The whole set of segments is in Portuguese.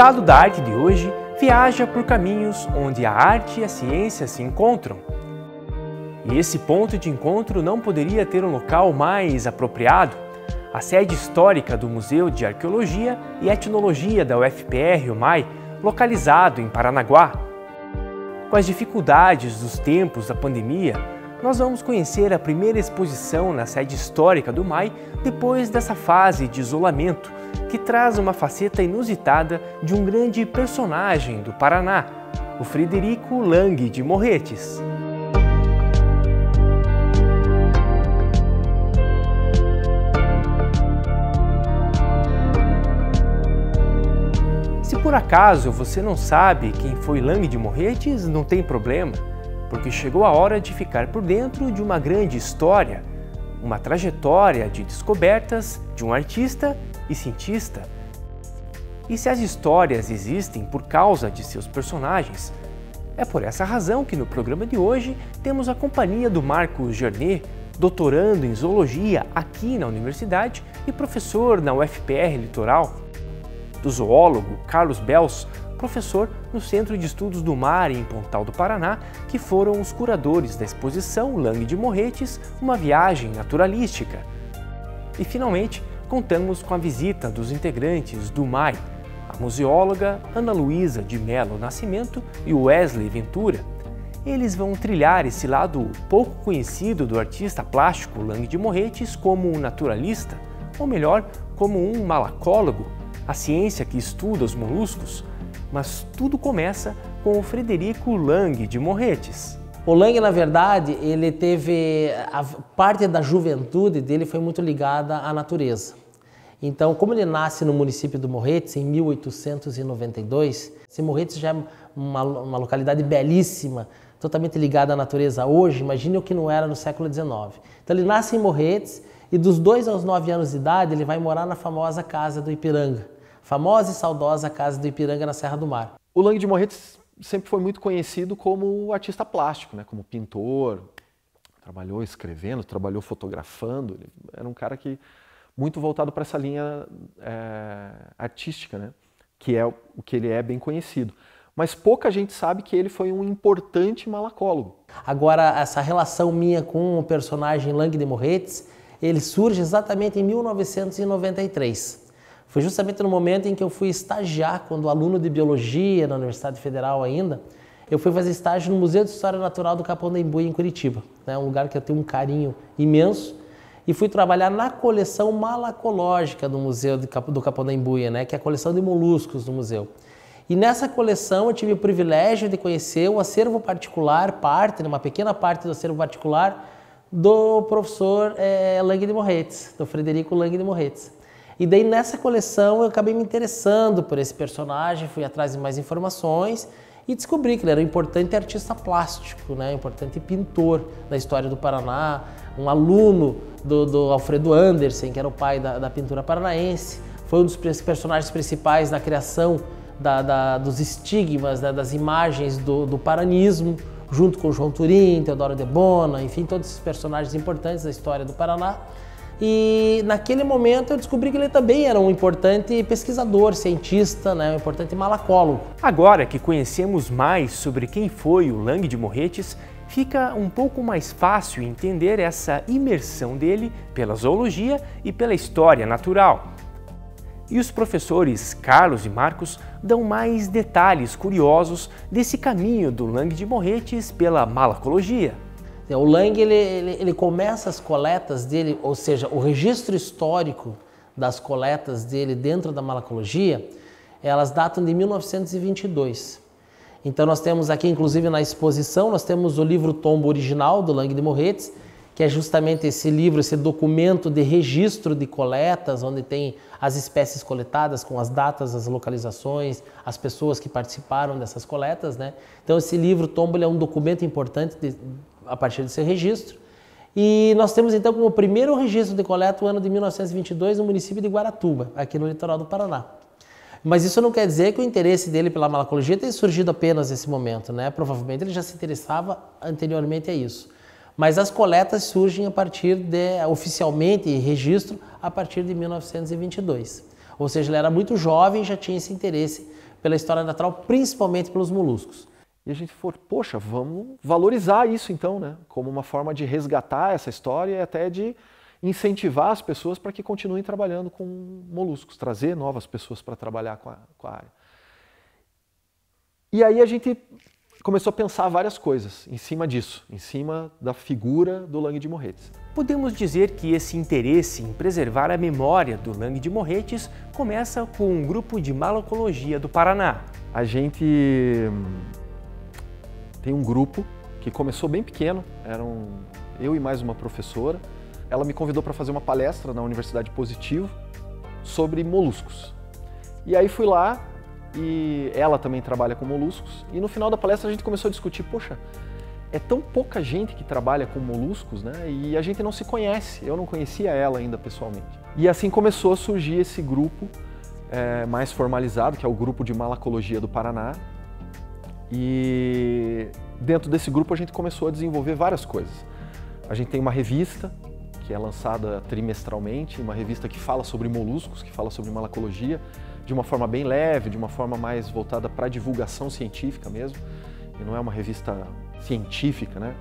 Estado da arte de hoje viaja por caminhos onde a arte e a ciência se encontram. E esse ponto de encontro não poderia ter um local mais apropriado. A sede histórica do Museu de Arqueologia e Etnologia da UFPR, UMAI, localizado em Paranaguá. Com as dificuldades dos tempos da pandemia, nós vamos conhecer a primeira exposição na sede histórica do MAI depois dessa fase de isolamento, que traz uma faceta inusitada de um grande personagem do Paraná, o Frederico Lang de Morretes. Se por acaso você não sabe quem foi Lang de Morretes, não tem problema porque chegou a hora de ficar por dentro de uma grande história, uma trajetória de descobertas de um artista e cientista. E se as histórias existem por causa de seus personagens, é por essa razão que no programa de hoje temos a companhia do Marcos Gernet, doutorando em zoologia aqui na universidade e professor na UFPR Litoral, do zoólogo Carlos Bels, professor no Centro de Estudos do Mar em Pontal do Paraná, que foram os curadores da exposição Lang de Morretes, uma viagem naturalística. E finalmente, contamos com a visita dos integrantes do MAI, a museóloga Ana Luísa de Melo Nascimento e Wesley Ventura. Eles vão trilhar esse lado pouco conhecido do artista plástico Lang de Morretes como um naturalista, ou melhor, como um malacólogo, a ciência que estuda os moluscos, mas tudo começa com o Frederico Lang de Morretes. O Lang, na verdade, ele teve a parte da juventude dele foi muito ligada à natureza. Então, como ele nasce no município do Morretes em 1892, esse Morretes já é uma, uma localidade belíssima, totalmente ligada à natureza hoje. Imagine o que não era no século XIX. Então, ele nasce em Morretes e dos dois aos nove anos de idade ele vai morar na famosa casa do Ipiranga famosa e saudosa Casa do Ipiranga na Serra do Mar. O Lang de Morretes sempre foi muito conhecido como artista plástico, né? como pintor, trabalhou escrevendo, trabalhou fotografando, ele era um cara que muito voltado para essa linha é, artística, né? que é o que ele é bem conhecido. Mas pouca gente sabe que ele foi um importante malacólogo. Agora, essa relação minha com o personagem Lang de Morretes, ele surge exatamente em 1993. Foi justamente no momento em que eu fui estagiar, quando aluno de biologia na Universidade Federal ainda, eu fui fazer estágio no Museu de História Natural do Capão da Imbuia, em Curitiba. É um lugar que eu tenho um carinho imenso. E fui trabalhar na coleção malacológica do Museu do Capão da Imbuia, né? que é a coleção de moluscos do museu. E nessa coleção eu tive o privilégio de conhecer o acervo particular, parte, né? uma pequena parte do acervo particular do professor é, Lang de Morretes, do Frederico Lang de Morretes. E daí nessa coleção eu acabei me interessando por esse personagem, fui atrás de mais informações e descobri que ele era um importante artista plástico, né? um importante pintor da história do Paraná, um aluno do, do Alfredo Andersen, que era o pai da, da, pintura paranaense, foi um dos personagens principais na criação da, da, dos estigmas, né? das imagens do, do paranismo, junto com João Turim, Teodoro de Bona, enfim, todos esses personagens importantes da história do Paraná. E naquele momento eu descobri que ele também era um importante pesquisador, cientista, né, um importante malacólogo. Agora que conhecemos mais sobre quem foi o Lang de Morretes, fica um pouco mais fácil entender essa imersão dele pela zoologia e pela história natural. E os professores Carlos e Marcos dão mais detalhes curiosos desse caminho do Lang de Morretes pela malacologia. É, o Lang ele, ele, ele, começa as coletas dele, ou seja, o registro histórico das coletas dele dentro da malacologia, elas datam de 1922. Então nós temos aqui, inclusive na exposição, nós temos o livro tombo original do Lang de Morretes, que é justamente esse livro, esse documento de registro de coletas, onde tem as espécies coletadas com as datas, as localizações, as pessoas que participaram dessas coletas, né? Então esse livro tombo é um documento importante de, a partir desse registro. E nós temos então como primeiro registro de coleta o ano de 1922 no município de Guaratuba, aqui no litoral do Paraná. Mas isso não quer dizer que o interesse dele pela malacologia tenha surgido apenas nesse momento, né? Provavelmente ele já se interessava anteriormente a isso. Mas as coletas surgem a partir de, oficialmente, registro, a partir de 1922. Ou seja, ele era muito jovem e já tinha esse interesse pela história natural, principalmente pelos moluscos. E a gente falou, poxa, vamos valorizar isso então, né? Como uma forma de resgatar essa história e até de incentivar as pessoas para que continuem trabalhando com moluscos, trazer novas pessoas para trabalhar com a, com a área. E aí a gente começou a pensar várias coisas em cima disso, em cima da figura do Lang de Morretes. Podemos dizer que esse interesse em preservar a memória do Lang de Morretes começa com um grupo de malacologia do Paraná. A gente tem um grupo que começou bem pequeno, eram eu e mais uma professora. Ela me convidou para fazer uma palestra na Universidade Positivo sobre moluscos. E aí fui lá, e ela também trabalha com moluscos. E no final da palestra a gente começou a discutir, poxa, é tão pouca gente que trabalha com moluscos, né? E a gente não se conhece. Eu não conhecia ela ainda pessoalmente. E assim começou a surgir esse grupo é, mais formalizado, que é o grupo de malacologia do Paraná. E dentro desse grupo a gente começou a desenvolver várias coisas. A gente tem uma revista que é lançada trimestralmente, uma revista que fala sobre moluscos, que fala sobre malacologia de uma forma bem leve, de uma forma mais voltada para a divulgação científica mesmo, e não é uma revista científica, né?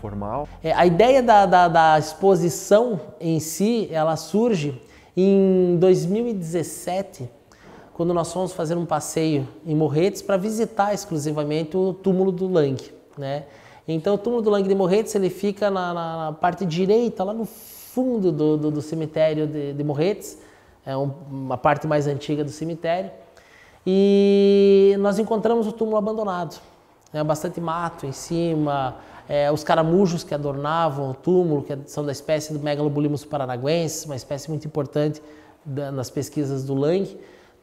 formal. É, a ideia da, da, da, exposição em si, ela surge em 2017, quando nós fomos fazer um passeio em Morretes para visitar exclusivamente o túmulo do Lang, né? Então o túmulo do Lang de Morretes ele fica na, na, na parte direita, lá no fundo do, do, do cemitério de, de Morretes, é um, uma parte mais antiga do cemitério. E nós encontramos o túmulo abandonado. É bastante mato em cima, é, os caramujos que adornavam o túmulo, que são da espécie do Megalobulimus paranaguensis, uma espécie muito importante da, nas pesquisas do Lang.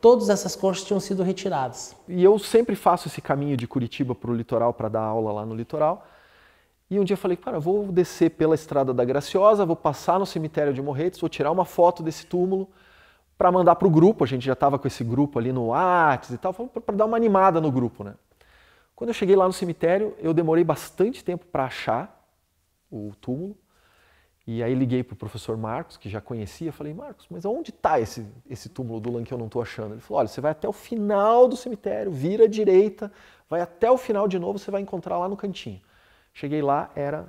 Todas essas conchas tinham sido retiradas. E eu sempre faço esse caminho de Curitiba para o litoral para dar aula lá no litoral. E um dia eu falei, cara, vou descer pela estrada da Graciosa, vou passar no cemitério de Morretes, vou tirar uma foto desse túmulo para mandar para o grupo. A gente já estava com esse grupo ali no Whats e tal, para dar uma animada no grupo, né? Quando eu cheguei lá no cemitério, eu demorei bastante tempo para achar o túmulo. E aí liguei para o professor Marcos, que já conhecia, falei, Marcos, mas aonde está esse, esse túmulo do Lan que eu não estou achando? Ele falou, olha, você vai até o final do cemitério, vira à direita, vai até o final de novo, você vai encontrar lá no cantinho. Cheguei lá, era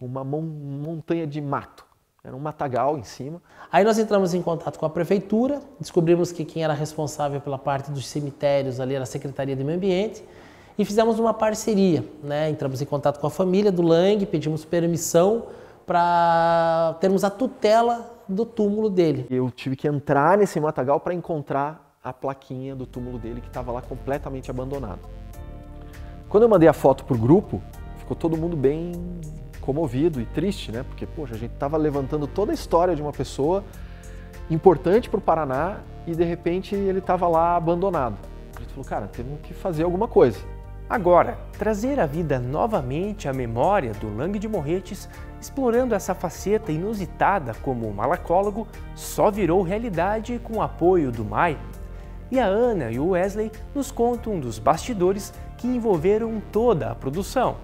uma montanha de mato. Era um matagal em cima. Aí nós entramos em contato com a prefeitura, descobrimos que quem era responsável pela parte dos cemitérios ali era a Secretaria de Meio Ambiente e fizemos uma parceria. Né? Entramos em contato com a família do Lang, pedimos permissão para termos a tutela do túmulo dele. Eu tive que entrar nesse matagal para encontrar a plaquinha do túmulo dele que estava lá completamente abandonado. Quando eu mandei a foto para o grupo, ficou todo mundo bem comovido e triste, né? Porque, poxa, a gente estava levantando toda a história de uma pessoa importante para o Paraná e de repente ele estava lá abandonado. A gente falou, cara, temos que fazer alguma coisa. Agora, trazer à vida novamente a memória do Lang de Morretes, explorando essa faceta inusitada como malacólogo, só virou realidade com o apoio do MAI. E a Ana e o Wesley nos contam dos bastidores que envolveram toda a produção.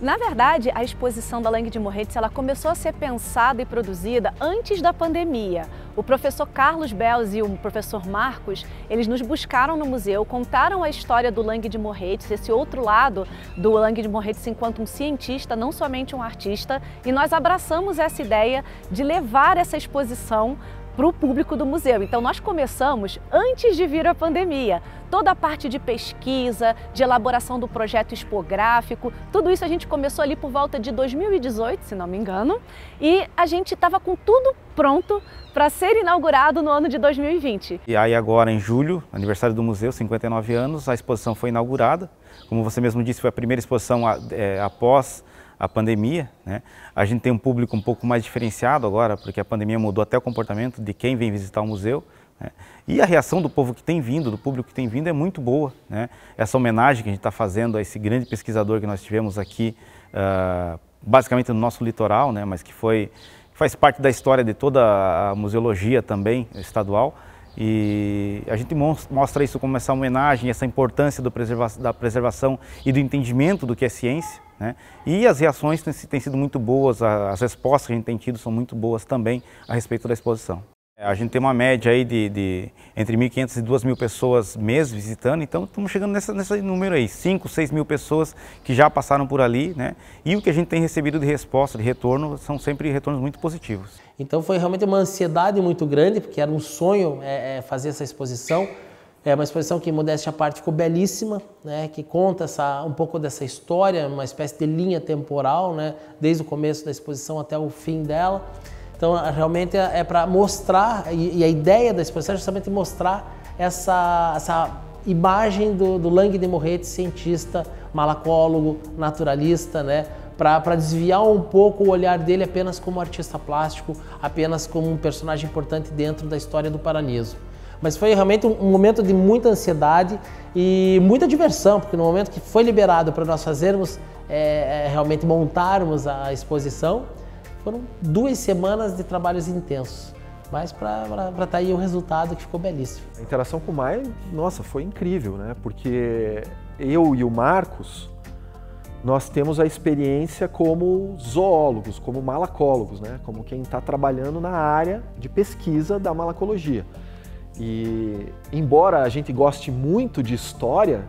Na verdade, a exposição da Lang de Morretes ela começou a ser pensada e produzida antes da pandemia. O professor Carlos Belz e o professor Marcos, eles nos buscaram no museu, contaram a história do Lang de Morretes, esse outro lado do Lang de Morretes enquanto um cientista, não somente um artista, e nós abraçamos essa ideia de levar essa exposição para o público do museu. Então nós começamos antes de vir a pandemia. Toda a parte de pesquisa, de elaboração do projeto expográfico, tudo isso a gente começou ali por volta de 2018, se não me engano, e a gente estava com tudo pronto para ser inaugurado no ano de 2020. E aí agora em julho, aniversário do museu, 59 anos, a exposição foi inaugurada. Como você mesmo disse, foi a primeira exposição é, após a pandemia. Né? A gente tem um público um pouco mais diferenciado agora, porque a pandemia mudou até o comportamento de quem vem visitar o museu. Né? E a reação do povo que tem vindo, do público que tem vindo, é muito boa. Né? Essa homenagem que a gente está fazendo a esse grande pesquisador que nós tivemos aqui, uh, basicamente no nosso litoral, né? mas que foi faz parte da história de toda a museologia também estadual. E a gente mostra isso como essa homenagem, essa importância preserva da preservação e do entendimento do que é ciência. Né? E as reações têm sido muito boas, as respostas que a gente tem tido são muito boas também a respeito da exposição. A gente tem uma média aí de, de entre 1.500 e 2.000 pessoas mês visitando, então estamos chegando nessa, nesse número aí, 5, 6 mil pessoas que já passaram por ali, né? E o que a gente tem recebido de resposta, de retorno, são sempre retornos muito positivos. Então foi realmente uma ansiedade muito grande, porque era um sonho é, é, fazer essa exposição. É uma exposição que, modéstia à parte, ficou belíssima, né? que conta essa, um pouco dessa história, uma espécie de linha temporal, né? desde o começo da exposição até o fim dela. Então, realmente é, é para mostrar, e, a ideia da exposição é justamente mostrar essa, essa imagem do, do Lang de Morrete, cientista, malacólogo, naturalista, né? para desviar um pouco o olhar dele apenas como artista plástico, apenas como um personagem importante dentro da história do Paranismo. Mas foi realmente um, momento de muita ansiedade e muita diversão, porque no momento que foi liberado para nós fazermos, é, é, realmente montarmos a exposição, foram duas semanas de trabalhos intensos. Mas para estar tá aí o resultado que ficou belíssimo. A interação com o Maia, nossa, foi incrível, né? Porque eu e o Marcos, nós temos a experiência como zoólogos, como malacólogos, né? Como quem está trabalhando na área de pesquisa da malacologia. E embora a gente goste muito de história,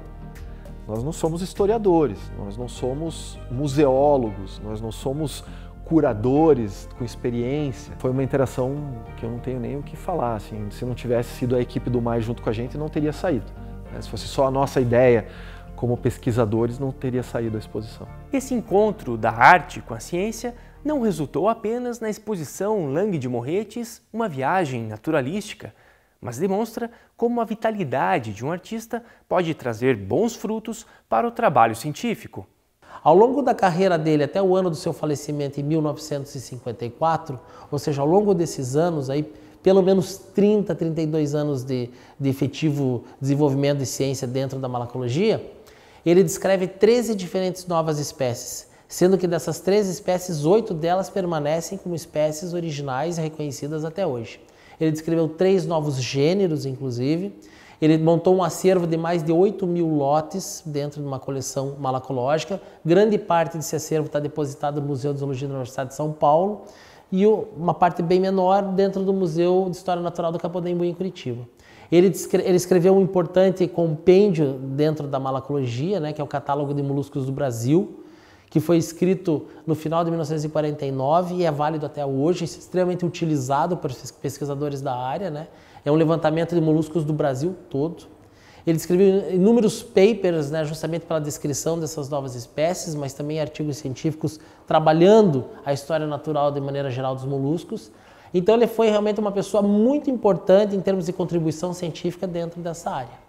nós não somos historiadores, nós não somos museólogos, nós não somos curadores com experiência. Foi uma interação que eu não tenho nem o que falar. Assim, se não tivesse sido a equipe do Mais junto com a gente, não teria saído. Né? Se fosse só a nossa ideia como pesquisadores, não teria saído a exposição. Esse encontro da arte com a ciência não resultou apenas na exposição Lang de Morretes, uma viagem naturalística, mas demonstra como a vitalidade de um artista pode trazer bons frutos para o trabalho científico. Ao longo da carreira dele, até o ano do seu falecimento em 1954, ou seja, ao longo desses anos, aí, pelo menos 30, 32 anos de, de efetivo desenvolvimento de ciência dentro da malacologia, ele descreve 13 diferentes novas espécies, sendo que dessas 13 espécies, oito delas permanecem como espécies originais reconhecidas até hoje. Ele descreveu três novos gêneros, inclusive, ele montou um acervo de mais de 8 mil lotes dentro de uma coleção malacológica. Grande parte desse acervo está depositado no Museu de Zoologia da Universidade de São Paulo e uma parte bem menor dentro do Museu de História Natural do Capodembo em Curitiba. Ele, ele, escreveu um importante compêndio dentro da malacologia, né, que é o Catálogo de Moluscos do Brasil, que foi escrito no final de 1949 e é válido até hoje, extremamente utilizado por pesquisadores da área. Né? É um levantamento de moluscos do Brasil todo. Ele escreveu inúmeros papers, né, justamente pela descrição dessas novas espécies, mas também artigos científicos trabalhando a história natural de maneira geral dos moluscos. Então ele foi realmente uma pessoa muito importante em termos de contribuição científica dentro dessa área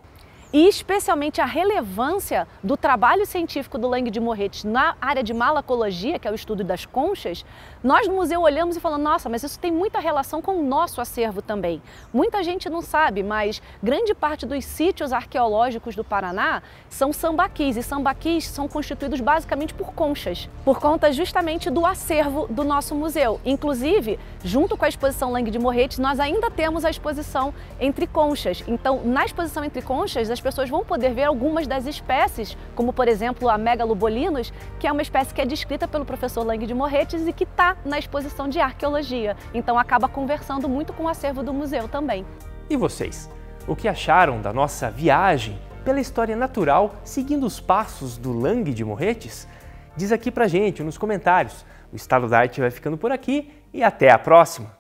e especialmente a relevância do trabalho científico do Lang de Moretti na área de malacologia, que é o estudo das conchas, nós no museu olhamos e falamos, nossa, mas isso tem muita relação com o nosso acervo também. Muita gente não sabe, mas grande parte dos sítios arqueológicos do Paraná são sambaquis, e sambaquis são constituídos basicamente por conchas, por conta justamente do acervo do nosso museu. Inclusive, junto com a exposição Lang de Moretti, nós ainda temos a exposição entre conchas. Então, na exposição entre conchas, as pessoas vão poder ver algumas das espécies, como por exemplo a Megalobolinos, que é uma espécie que é descrita pelo professor Lang de Morretes e que está na exposição de arqueologia. Então acaba conversando muito com o acervo do museu também. E vocês? O que acharam da nossa viagem pela história natural seguindo os passos do Lang de Morretes? Diz aqui pra gente nos comentários. O Estado da Arte vai ficando por aqui e até a próxima!